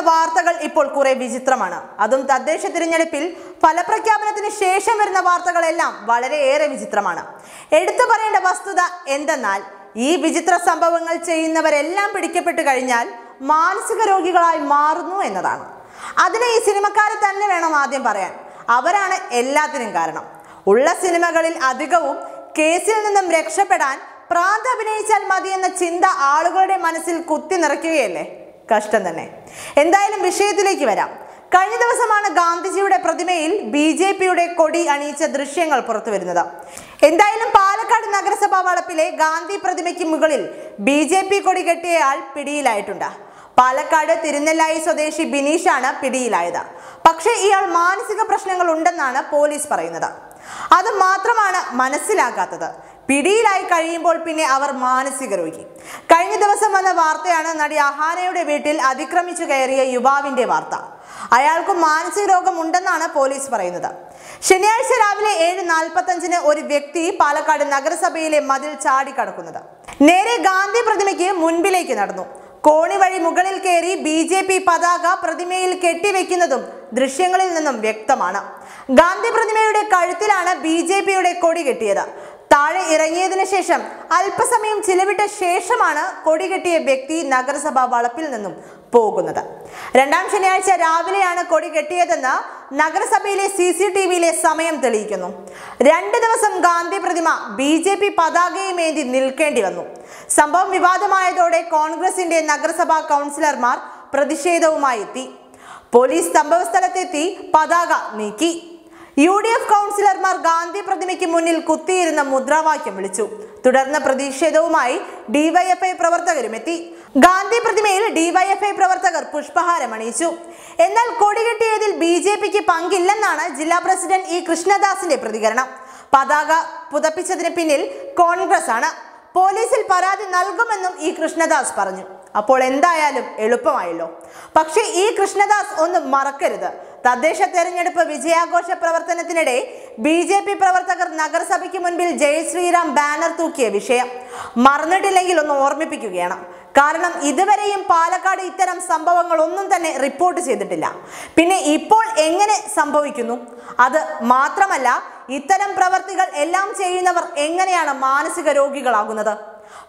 വാർത്തകൾ ഇപ്പോൾ കുറെ വിചിത്രമാണ്. അതും തദ്ദേശ തിരഞ്ഞെടുപ്പിൽ ഫലപ്രഖ്യാപനത്തിന് ശേഷം വരുന്ന വാർത്തകളെല്ലാം വളരെയേറെ വിചിത്രമാണ്. എടുത്തു പറയേണ്ട വസ്തുത എന്തെന്നാൽ ഈ വിചിത്ര സംഭവങ്ങൾ ചെയ്യുന്നവരെല്ലാം പിടിക്കപ്പെട്ടു കഴിഞ്ഞാൽ മാനസിക രോഗികളായി മാറുന്നു എന്നതാണ്. അതിന് ഈ സിനിമക്കാരെ തന്നെ വേണം ആദ്യം പറയാൻ. അവരാണ് എല്ലാത്തിനും കാരണം. ഉള്ള സിനിമകളിൽ അധികവും കേസിൽ നിന്നും രക്ഷപ്പെടാൻ പ്രാന്ത് അഭിനയിച്ചാൽ മതിയെന്ന ചിന്ത ആളുകളുടെ മനസ്സിൽ കുത്തി നിറയ്ക്കുകയല്ലേ? കഷ്ടം തന്നെ. എന്തായാലും വിഷയത്തിലേക്ക് വരാം. കഴിഞ്ഞ ദിവസമാണ് ഗാന്ധിജിയുടെ പ്രതിമയിൽ ബി ജെ പിയുടെ കൊടി അണിയിച്ച ദൃശ്യങ്ങൾ പുറത്തു വരുന്നത് എന്തായാലും പാലക്കാട് നഗരസഭാ വളപ്പിലെ ഗാന്ധി പ്രതിമയ്ക്ക് മുകളിൽ ബി ജെ പി കൊടി കെട്ടിയയാൾ പിടിയിലായിട്ടുണ്ട്. പാലക്കാട് തിരുനെല്ലായി സ്വദേശി ബിനീഷാണ് പിടിയിലായത്. പക്ഷേ ഇയാൾ മാനസിക പ്രശ്നങ്ങൾ ഉണ്ടെന്നാണ് പോലീസ് പറയുന്നത്. അത് മാത്രമാണ് മനസ്സിലാക്കാത്തത് പിടിയിലായി കഴിയുമ്പോൾ പിന്നെ അവർ മാനസിക രോഗി കഴിഞ്ഞ ദിവസം വന്ന വാർത്തയാണ് നടി അഹാനയുടെ വീട്ടിൽ അതിക്രമിച്ചു കയറിയ യുവാവിന്റെ വാർത്ത. അയാൾക്ക് മാനസിക രോഗം ഉണ്ടെന്നാണ് പോലീസ് പറയുന്നത്. ശനിയാഴ്ച രാവിലെ ഏഴ് നാൽപ്പത്തഞ്ചിന് ഒരു വ്യക്തി പാലക്കാട് നഗരസഭയിലെ മതിൽ ചാടിക്കടക്കുന്നത് നേരെ ഗാന്ധി പ്രതിമയ്ക്ക് മുൻപിലേക്ക് നടന്നു. കോണി വഴി മുകളിൽ കയറി ബി ജെ പി പതാക പ്രതിമയിൽ കെട്ടിവെക്കുന്നതും ദൃശ്യങ്ങളിൽ നിന്നും വ്യക്തമാണ്. ഗാന്ധി പ്രതിമയുടെ കഴുത്തിലാണ് ബി ജെ പിയുടെ കൊടി കെട്ടിയത്. താഴെ ഇറങ്ങിയതിനു ശേഷം അല്പസമയം ചിലവിട്ട ശേഷമാണ് കൊടി കെട്ടിയ വ്യക്തി നഗരസഭാ വളപ്പിൽ നിന്നും പോകുന്നത്. രണ്ടാം ശനിയാഴ്ച രാവിലെയാണ് കൊടി കെട്ടിയതെന്ന് നഗരസഭയിലെ സി സി ടി വിയിലെ സമയം തെളിയിക്കുന്നു. രണ്ട് ദിവസം ഗാന്ധി പ്രതിമ ബി ജെ പി പതാകയുമേന്തി നിൽക്കേണ്ടി വന്നു. സംഭവം വിവാദമായതോടെ കോൺഗ്രസിന്റെ നഗരസഭാ കൗൺസിലർമാർ പ്രതിഷേധവുമായി എത്തി പോലീസ് സംഭവസ്ഥലത്തെത്തി പതാക നീക്കി. യു ഡി എഫ് കൗൺസിലർമാർ ഗാന്ധി പ്രതിമയ്ക്ക് മുന്നിൽ കുത്തിയിരുന്ന മുദ്രാവാക്യം വിളിച്ചു. തുടർന്ന് പ്രതിഷേധവുമായി ഡിവൈഎഫ്ഐ പ്രവർത്തകരും എത്തി. ഗാന്ധി പ്രതിമയിൽ ഡിവൈഎഫ്ഐ പ്രവർത്തകർ പുഷ്പഹാരം അണിയിച്ചു. എന്നാൽ കൊടികെട്ടിയതിൽ ബി ജെ പിക്ക് പങ്കില്ലെന്നാണ് ജില്ലാ പ്രസിഡന്റ് ഇ കൃഷ്ണദാസിന്റെ പ്രതികരണം. പതാക പുതപ്പിച്ചതിന് പിന്നിൽ കോൺഗ്രസ് ആണ് പോലീസിൽ പരാതി നൽകുമെന്നും ഇ കൃഷ്ണദാസ് പറഞ്ഞു. അപ്പോൾ എന്തായാലും എളുപ്പമായല്ലോ. പക്ഷേ ഈ കൃഷ്ണദാസ് ഒന്നും മറക്കരുത്. തദ്ദേശ തെരഞ്ഞെടുപ്പ് വിജയാഘോഷ പ്രവർത്തനത്തിനിടെ ബി ജെ പി പ്രവർത്തകർ നഗരസഭയ്ക്ക് മുൻപിൽ ജയ് ശ്രീറാം ബാനർ തൂക്കിയ വിഷയം മറന്നിട്ടില്ലെങ്കിൽ ഒന്ന് ഓർമ്മിപ്പിക്കുകയാണ്. കാരണം ഇതുവരെയും പാലക്കാട് ഇത്തരം സംഭവങ്ങൾ ഒന്നും തന്നെ റിപ്പോർട്ട് ചെയ്തിട്ടില്ല. പിന്നെ ഇപ്പോൾ എങ്ങനെ സംഭവിക്കുന്നു? അത് മാത്രമല്ല ഇത്തരം പ്രവർത്തികൾ എല്ലാം ചെയ്യുന്നവർ എങ്ങനെയാണ് മാനസിക രോഗികളാകുന്നത്?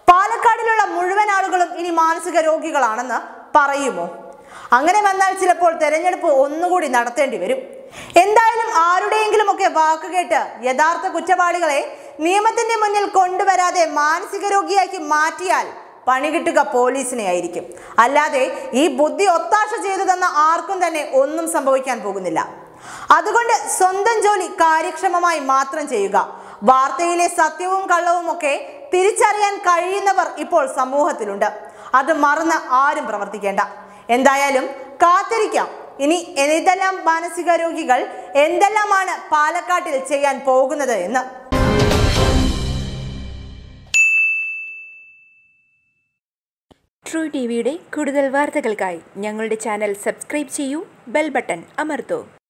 പാലക്കാടിലുള്ള മുഴുവൻ ആളുകളും ഇനി മാനസിക രോഗികളാണെന്ന് പറയുമോ? അങ്ങനെ വന്നാൽ ചിലപ്പോൾ തെരഞ്ഞെടുപ്പ് ഒന്നുകൂടി നടത്തേണ്ടി വരും. എന്തായാലും ആരുടെയെങ്കിലും ഒക്കെ വാക്ക് കേട്ട് യഥാർത്ഥ കുറ്റവാളികളെ നിയമത്തിന്റെ മുന്നിൽ കൊണ്ടുവരാതെ മാനസിക രോഗിയാക്കി മാറ്റിയാൽ പണി കിട്ടുക പോലീസിനെ ആയിരിക്കും. അല്ലാതെ ഈ ബുദ്ധി ഒത്താശ ചെയ്തു തന്ന ആർക്കും തന്നെ ഒന്നും സംഭവിക്കാൻ പോകുന്നില്ല. അതുകൊണ്ട് സ്വന്തം ജോലി കാര്യക്ഷമമായി മാത്രം ചെയ്യുക. വാർത്തയിലെ സത്യവും കള്ളവും ഒക്കെ തിരിച്ചറിയാൻ കഴിയുന്നവർ ഇപ്പോൾ സമൂഹത്തിലുണ്ട്. അത് മറന്ന് ആരും പ്രവർത്തിക്കേണ്ട. എന്തായാലും കാത്തിരിക്കാം. ഇനി ഏതെല്ലാം മാനസിക രോഗികൾ എന്തെല്ലാമാണ് പാലക്കാട്ടിൽ ചെയ്യാൻ പോകുന്നത് എന്ന്. ട്രൂ ടി വിയുടെ കൂടുതൽ വാർത്തകൾക്കായി ഞങ്ങളുടെ ചാനൽ സബ്സ്ക്രൈബ് ചെയ്യൂ ബെൽ ബട്ടൺ അമർത്തൂ.